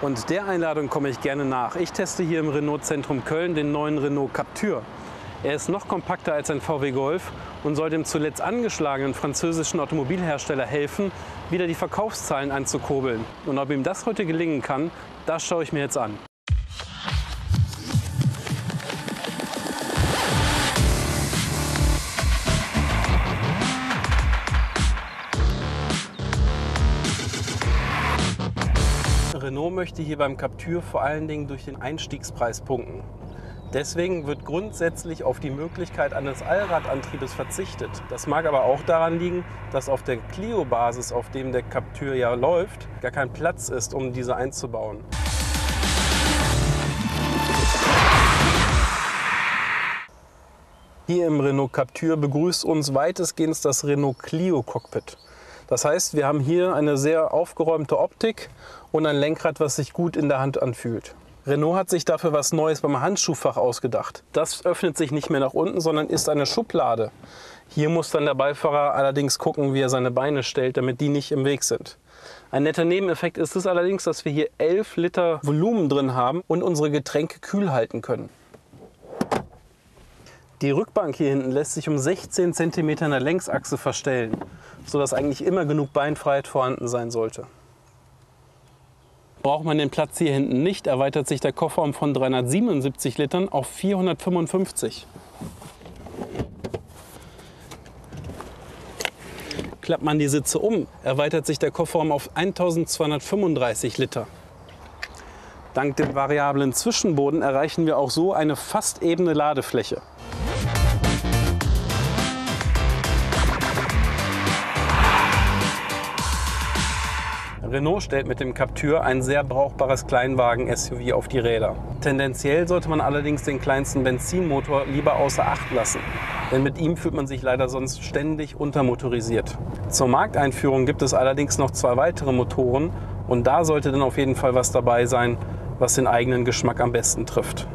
Und der Einladung komme ich gerne nach. Ich teste hier im Renault Zentrum Köln den neuen Renault Captur. Er ist noch kompakter als ein VW Golf und soll dem zuletzt angeschlagenen französischen Automobilhersteller helfen, wieder die Verkaufszahlen anzukurbeln. Und ob ihm das heute gelingen kann, das schaue ich mir jetzt an. Renault möchte hier beim Captur vor allen Dingen durch den Einstiegspreis punkten. Deswegen wird grundsätzlich auf die Möglichkeit eines Allradantriebes verzichtet. Das mag aber auch daran liegen, dass auf der Clio-Basis, auf dem der Captur ja läuft, gar kein Platz ist, um diese einzubauen. Hier im Renault Captur begrüßt uns weitestgehend das Renault Clio Cockpit. Das heißt, wir haben hier eine sehr aufgeräumte Optik und ein Lenkrad, was sich gut in der Hand anfühlt. Renault hat sich dafür was Neues beim Handschuhfach ausgedacht. Das öffnet sich nicht mehr nach unten, sondern ist eine Schublade. Hier muss dann der Beifahrer allerdings gucken, wie er seine Beine stellt, damit die nicht im Weg sind. Ein netter Nebeneffekt ist es allerdings, dass wir hier 11 Liter Volumen drin haben und unsere Getränke kühl halten können. Die Rückbank hier hinten lässt sich um 16 cm in der Längsachse verstellen, sodass eigentlich immer genug Beinfreiheit vorhanden sein sollte. Braucht man den Platz hier hinten nicht, erweitert sich der Kofferraum von 377 Litern auf 455. Klappt man die Sitze um, erweitert sich der Kofferraum auf 1235 Liter. Dank dem variablen Zwischenboden erreichen wir auch so eine fast ebene Ladefläche. Renault stellt mit dem Captur ein sehr brauchbares Kleinwagen-SUV auf die Räder. Tendenziell sollte man allerdings den kleinsten Benzinmotor lieber außer Acht lassen, denn mit ihm fühlt man sich leider sonst ständig untermotorisiert. Zur Markteinführung gibt es allerdings noch zwei weitere Motoren und da sollte dann auf jeden Fall was dabei sein, was den eigenen Geschmack am besten trifft.